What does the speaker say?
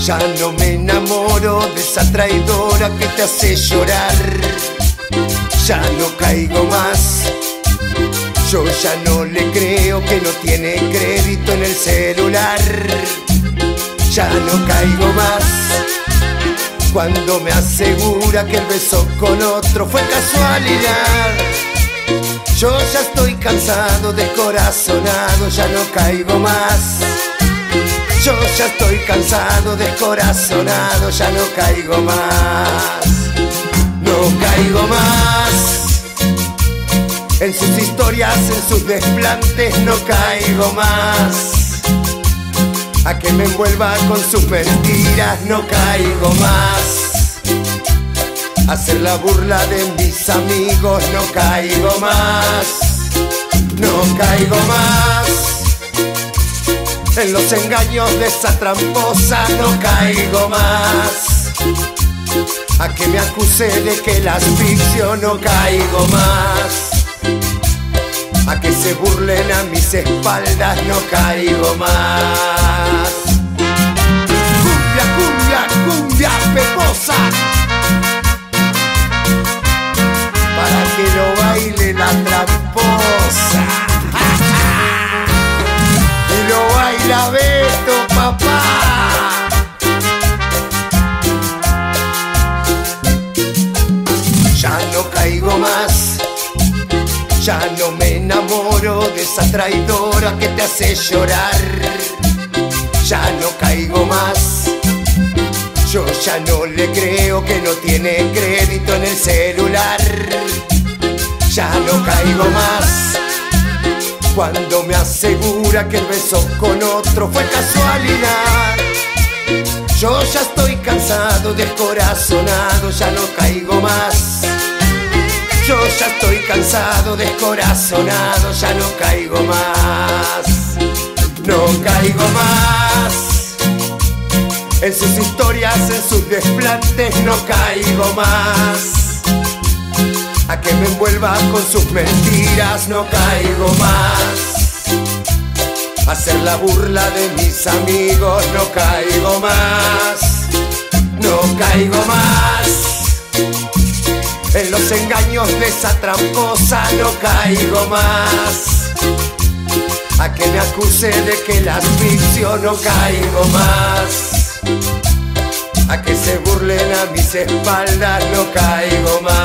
Ya no me enamoro de esa traidora que te hace llorar. Ya no caigo más. Yo ya no le creo que no tiene crédito en el celular. Ya no caigo más. Cuando me asegura que el beso con otro fue casualidad. Yo ya estoy cansado, descorazonado, ya no caigo más. Ya estoy cansado, descorazonado, ya no caigo más. No caigo más. En sus historias, en sus desplantes, no caigo más. A que me envuelva con sus mentiras, no caigo más. Hacer la burla de mis amigos, no caigo más. No caigo más. En los engaños de esa tramposa no caigo más. A que me acuse de que la asfixio no caigo más. A que se burlen a mis espaldas no caigo más. Cumbia, cumbia, cumbia peposa. Ya no me enamoro de esa traidora que te hace llorar. Ya no caigo más. Yo ya no le creo que no tiene crédito en el celular. Ya no caigo más. Cuando me asegura que el beso con otro fue casualidad. Yo ya estoy cansado, descorazonado, ya no caigo más. Yo ya estoy cansado, descorazonado, ya no caigo más. No caigo más. En sus historias, en sus desplantes, no caigo más. A que me envuelva con sus mentiras, no caigo más. Hacer la burla de mis amigos, no caigo más. No caigo más. En los engaños de esa tramposa no caigo más. A que me acuse de que la asfixio no caigo más. A que se burlen a mis espaldas no caigo más.